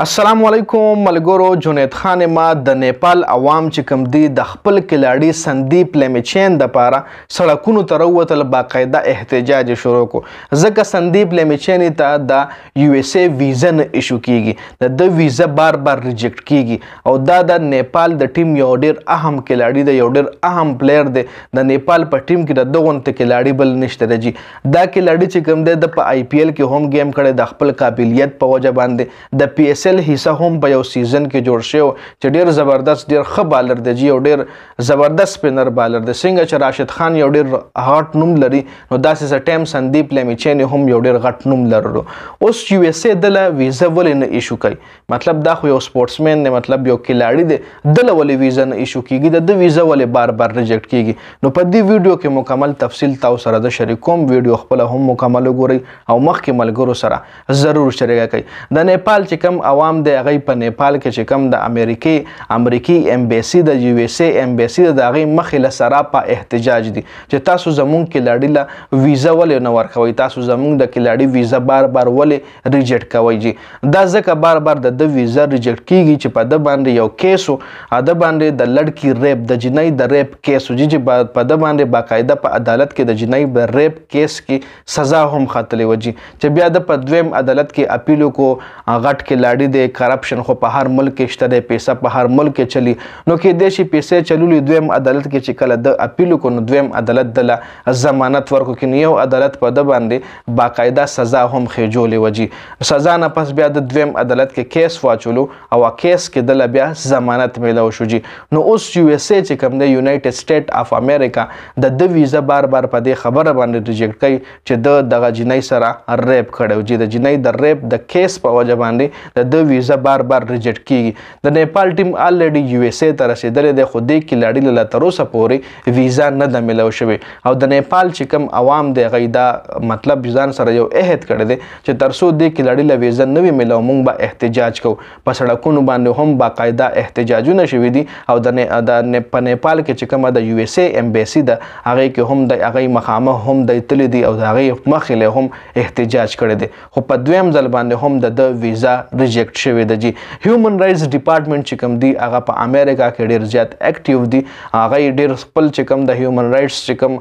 السلام علیکم ملګرو جنید خان ما د نیپال عوام چې کوم دی د خپل کلاړي سندیپ لمیچین د پاره سړکونو تر وتل باقاعده احتجاج شروع کو ځکه سندیپ لمیچین ته د یو اس ای ویزا نه ایشو کیږي د د ویزا بار بار ریجیکټ کیږي او دا د نیپال د ټیم یو ډیر اهم کلاړي د یو ډیر اهم پلیئر دی د نیپال په ټیم کې د دغون ته کلاړي بل نشته دی دا کلاډی چې کوم دی د په آی پی ایل کې هم ګیم کړي د خپل قابلیت په وجه باندې د پی ایس ایل حصہ هم په یو سیزن کې جوړ شو چې ډیر زبردست ډیر ښه بالر دی جی او ډیر زبردست سپینر بالر دی څنګه چې راشد خان یو ډیر هارټ نوم لري نو داسې سره ټیم سندیپ لمی چین هم یو ډیر غټ نوم لرلو اوس یو ایس ای دله ویزه ولې نه ایشو کوي مطلب دا خو یو سپورټسمن دی مطلب یو کلاړی دی د لولې ویزه نه ایشو کیږي د د ویزه ولې بار بار ریجیکټ کیږي نو په دې ویډیو کې مکمل تفصیل تاسو سره د شریکوم ویډیو خپل هم مکمل وګورئ او مخکې ملګرو سره ضرور شریکه کړئ د نیپال چې کم عوام دی هغه په نیپال کې چې کم د امریکې امریکي امبیسي د یو ایس ای امبیسي د هغه مخې له سره په احتجاج دي چې تاسو زمونږ کلاړی له ویزه ولې نه ورکوي تاسو زمونږ د کلاړی ویزه بار بار ولې ریجیکټ کوي جی دا ځکه بار بار د د ویزا ریجیکټ کیږي چې په د باندې یو کیسو ا د باندې د لړکی ریپ د جنۍ د ریپ کیسو جی چې په د باندې باقاعده په عدالت کې د جنۍ د ریپ کیس کې سزا هم خاتلې وجی چې بیا د په دویم عدالت کې اپیل کو غټ کې لاړی دی کرپشن خو په هر ملک کې شته دی پیسې په هر ملک کې چلی نو کې د شي پیسې چلولې دویم عدالت کې چې کله د اپیل کو نو دویم عدالت د ضمانت ورکو کې یو عدالت په د باندې باقاعده سزا هم خېجولې وه جي سزا نه پس بیا د دویم عدالت کې کیس واچولو او کیس کې دله بیا ضمانت میلاو شو جي نو اوس یو ایس ای چې کوم دی یونایټډ سټیټ اف امریکا د د ویزه بار بار په دې خبره باندې ریجیکټ کوي چې د دغه جنۍ سره ریپ کړو جي د جنۍ د ریپ د کیس په وجه باندې د د ویزه بار بار ریجیکټ کیږي د نیپال ټیم الریډي یو ایس ای ته رسیدلې ده خو دې کې لاړي له تر اوسه پورې ویزا نه ده ملو شوې او د نیپال چې کم عوام دی غي دا مطلب ځان سره یو عهد کړی دی چې ترسو دې کې لړی له ویزا نه وی ملو مونږ به احتجاج کو په سړکونو باندې هم باقاعده احتجاجونه شوې دي او د نه د نه په نیپال کې چې کومه د یو ایس ای امبیسي ده هغه کې هم د هغه مخامه هم د تل دي او د هغه مخې له هم احتجاج کړی دی خو په دویم ځل باندې هم د د ویزا ریجیکټ شوې ده جی هیومن رائټس ډپارټمنټ چې کوم دی هغه په امریکا کې ډیر زیات اکټیو دی هغه ډیر خپل چې کوم د هیومن رائټس چې کوم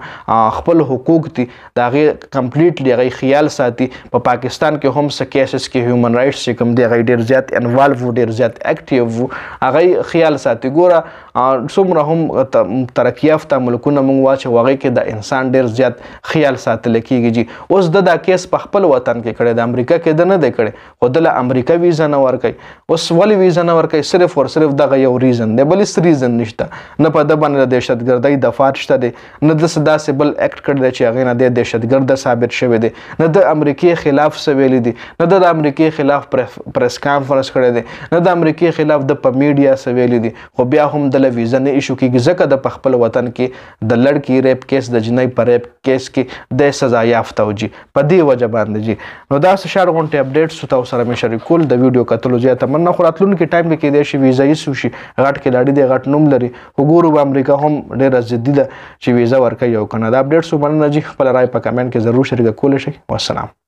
خپل حقوق دي دا غي کمپلیټلی هغه خیال ساتي په پا پاکستان کې هم څه کیسز کې هیومن رائټس چې کوم دی هغه ډیر زیات انوالو ډیر زیات اکټیو هغه خیال ساتي ګوره څومره هم ترقی یافته ملکونه مونږ واچو هغه کې د انسان ډیر زیات خیال ساتل کیږي جی اوس د دا کیس په خپل وطن کې کړي د امریکا کې د نه دی کړي خو د امریکا ویزه نه ورکي اوس ولې ویزه نه ورکي صرف ور صرف دغه یو ریزن دی بل هیڅ ریزن نشته نه په د باندې د دهشتګردۍ دفات شته دی نه د څه داسې بل اکټ کړی دی چې هغې نه دی دهشتګرد ثابت شوی دی نه د امریکې خلاف څه ویلی دی نه د امریکې خلاف پریس کانفرنس کړی دی نه د امریکې خلاف د په میډیا څه ویلی دی خو بیا هم د لویزه نه ایشو کیږي ځکه د په خپل وطن کې د لړکی ریپ کیس د جنۍ په ریپ کیس کې د سزا یافته وجي په دې وجه باندې جی نو دا څه شار غونټه اپډیټ سو تاسو سره مې شریکول د ویډیو کتلو زیاته مننه خو راتلونکي ټایم کې کېدای شي ویزه یې سو شي غټ کې لاړی دی غټ نوم لري خو ګورو به امریکا هم ډیره ضدي ده چې ویزه ورکوي او کنه دا اپډیټ سو مننه جی خپل رائے په کمنټ کې ضرور شریک کول شي والسلام